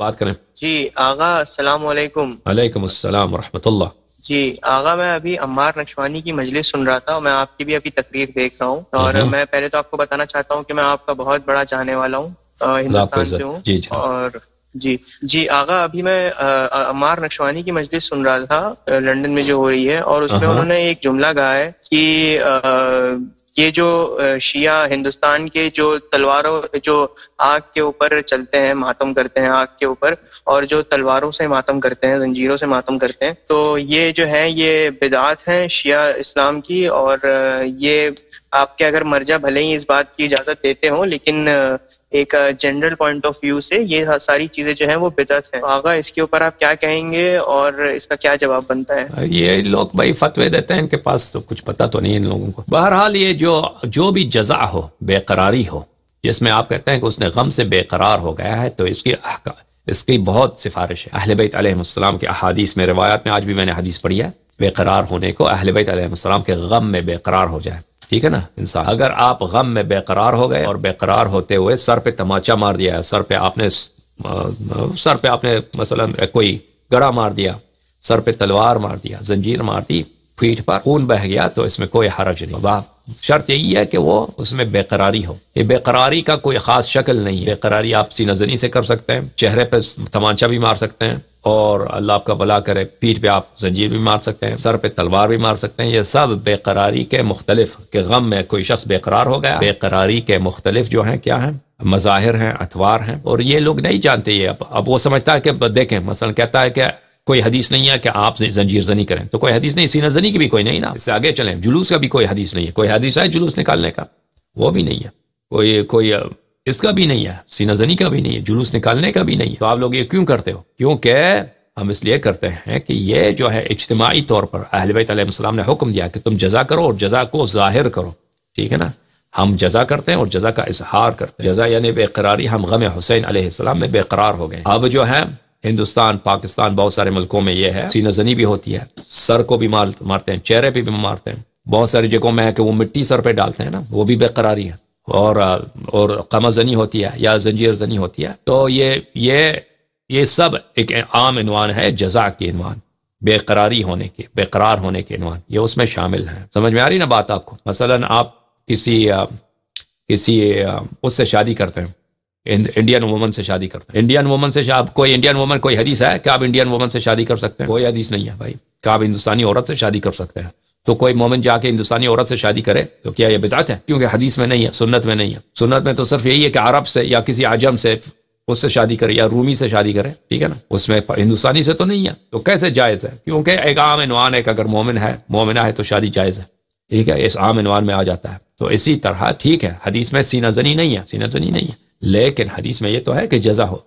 बात करें। जी आगा अस्सलाम वालेकुम वालेकुम अस्सलाम रहमतुल्लाह जी आगा मैं अभी अम्मार नक्शवानी की मजलिस सुन रहा था और मैं आपकी भी अभी तकरीर देख रहा हूँ। और। मैं पहले तो आपको बताना चाहता हूँ कि मैं आपका बहुत बड़ा चाहने वाला हूँ हिंदुस्तान से हूँ। और जी जी आगा अभी मैं अ, अम्मार नक्शवानी की मजलिस सुन रहा था लंदन में जो हो रही है और उसमें उन्होंने एक जुमला कहा है कि ये जो शिया हिंदुस्तान के जो तलवारों, जो आग के ऊपर चलते हैं, मातम करते हैं, आग के ऊपर, और जो तलवारों से मातम करते हैं, जंजीरों से मातम करते हैं तो ये जो है, ये बिदात है शिया इस्लाम की, और ये आपके अगर मर्जा भले ही इस बात की इजाज़त देते हो, लेकिन एक जनरल पॉइंट ऑफ़ व्यू से ये सारी चीज़ें जो है वो बिदत है। आगा इसके ऊपर आप क्या कहेंगे और इसका क्या जवाब बनता है? ये लोग भाई फतवे देते हैं इनके पास तो कुछ पता तो नहीं इन लोगों को। बहरहाल ये जो जो भी जजा हो, बेकरारी हो, जिसमें आप कहते हैं कि उसने गम से बेकरार हो गया है तो इसकी इसकी बहुत सिफारिश है। अहल बैत के अहादीस में, रिवायात में आज भी मैंने हदीस पढ़ी है, बेकरार होने को अहल बैत के गम में बेकरार हो जाए। ठीक है ना? इंसान, अगर आप गम में बेकरार हो गए और बेकरार होते हुए सर पे तमाचा मार दिया, सर पे आपने सर पे आपने मसलन कोई गड़ा मार दिया, सर पे तलवार मार दिया, जंजीर मार दी, पीठ पर खून बह गया तो इसमें कोई हरज नहीं। वाह। शर्त यही है कि वो उसमें बेकरारी हो। ये बेकरारी का कोई खास शक्ल नहीं है। बेकरारी आप सीनाजनी से कर सकते हैं, चेहरे पे तमाचा भी मार सकते हैं और अल्लाह आपका भला करे, पीठ पे आप जंजीर भी मार सकते हैं, सर पे तलवार भी मार सकते हैं। ये सब बेकरारी के मुख्तलिफ़, के गम में कोई शख्स बेकरार हो गया, बेकरारी के मुख्तलिफ़ जो हैं, क्या हैं? मज़ाहिर हैं, अतवार हैं। और ये लोग नहीं जानते ये। अब अब वो समझता है कि देखें, मसलन कहता है कि कोई हदीस नहीं है कि आप जंजीर जनी करें। तो कोई हदीस नहीं सीना जनी की भी कोई नहीं ना। इससे आगे चलें। जुलूस का भी कोई हदीस नहीं है। कोई हदीस है जुलूस निकालने का, वो भी नहीं है। कोई कोई, इसका भी नहीं है सीना जनी का भी नहीं है, जुलूस निकालने का भी नहीं है। तो आप लोग ये क्यों करते हो? क्योंकि हम इसलिए करते हैं कि ये जो है इज्तमाही तौर पर अहल बैत ने हुक्म दिया कि तुम जजा करो और जजा को ज़ाहिर करो। ठीक है ना? हम जजा करते हैं और जजा का इजहार करते हैं। जजा यानी बेकरारी, हम गम हुसैन अलैहिस्सलाम में बेकरार हो गए। अब जो है हिंदुस्तान, पाकिस्तान बहुत सारे मुल्कों में ये है। सीना जनी भी होती है, सर को भी मार, मारते हैं, चेहरे पे भी मारते हैं। बहुत सारी जगहों में है कि वो मिट्टी सर पे डालते हैं ना, वो भी बेकरारी है। और और कमा जनी होती है या जंजीर जनी होती है। तो ये ये ये सब एक आम इनवान है, जजा के इनवान। बेकरारी होने के, बेकरार होने के इनवान। ये उसमें शामिल है। समझ में आ रही ना बात आपको? मसलन आप किसी किसी उससे शादी करते हैं। इंडियन वुमन से शादी करते हैं। इंडियन वुमन से कोई इंडियन वुमन कोई हदीस है? कि आप इंडियन वुमन से शादी कर सकते हैं? कोई हदीस नहीं है भाई। कि आप हिंदुस्तानी औरत से शादी कर सकते हैं? तो कोई मोमिन जाके हिंदुस्तानी औरत से शादी करे तो क्या ये बिदात है? क्योंकि हदीस में नहीं है सुन्नत में नहीं है। सुन्नत में तो सिर्फ़ यही है कि अरब से या किसी आज़म से उससे शादी करे या रूमी से शादी करे ठीक है ना? उसमें हिंदुस्तानी से तो नहीं है। तो कैसे जायज़ है? क्योंकि एक आम इनवान है अगर मोमिन है मोमिना है तो शादी जायज़ है। ठीक है? इस आम इनवान में आ जाता है। तो इसी तरह ठीक है हदीस में सीना जनी नहीं है सीना जनी नहीं है। लेकिन हदीस में ये तो है कि जजा हो।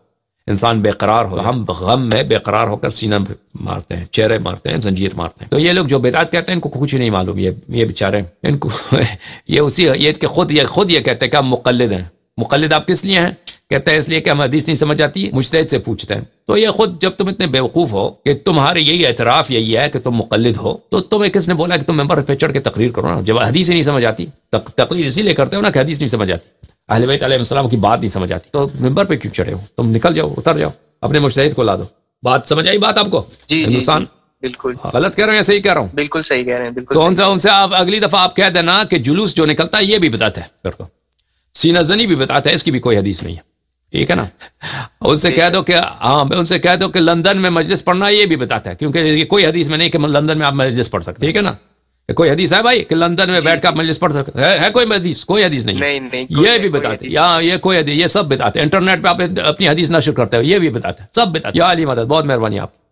इंसान बेकरार हो हम गम में बेकरार होकर सीना मारते हैं चेहरे मारते हैं जंजीर मारते हैं। तो ये लोग जो बेदात कहते हैं इनको कुछ नहीं मालूम ये ये बेचारे इनको ये उसी ये कि खुद ये खुद ये कहते हैं कि हम मुकलद हैं। मुकलद आप किस लिए हैं? कहते हैं इसलिए कि हम हदीस नहीं समझ आती मुश्तद से पूछते हैं। तो ये खुद जब तुम इतने बेवकूफ़ हो कि तुम्हारे यही एतराफ यही है कि तुम मुकलद हो तो तुम्हें किसने बोला कि तुम मेंबर पे चढ़ के तकरीर करो ना? जब हदीस ही नहीं समझ आती तक, तकरीर इसीलिए करते हो ना कि हदीस नहीं समझ आती। अहल बैत अलैहिस्सलाम की बात नहीं समझ आती। तो मेंबर पे क्यों चढ़े हो? तुम निकल जाओ उतर जाओ अपने मुश्तहिद को ला दो। बात समझ आई बात आपको? हिंदुस्तान? बिल्कुल। गलत कह रहे हैं या सही कह रहा हूँ? बिल्कुल सही कह रहे हैं बिल्कुल तो उनसे उनसे आप अगली दफ़ा आप कह देना कि जुलूस जो निकलता है ये भी बताता है फिर तो सीना जनी भी बताता है इसकी भी कोई हदीस नहीं है। ठीक है ना? उनसे कह दो कि हाँ उनसे कह दो कि लंदन में मजलिस पढ़ना ये भी बताता है क्योंकि ये कोई हदीस में नहीं कि लंदन में आप मजलिस पढ़ सकते ठीक है ना? कोई हदीस है भाई? कि लंदन में बैठ कर आप मजलिस पढ़ सकते है, है कोई हदीस? कोई हदीस नहीं नहीं, नहीं, ये नहीं, भी बताते यहाँ ये कोई हदीस ये सब बताते इंटरनेट पे आप अपनी हदीस नशर करते हो ये भी बताते सब बताते या अली मदद बहुत मेहरबानी आपकी।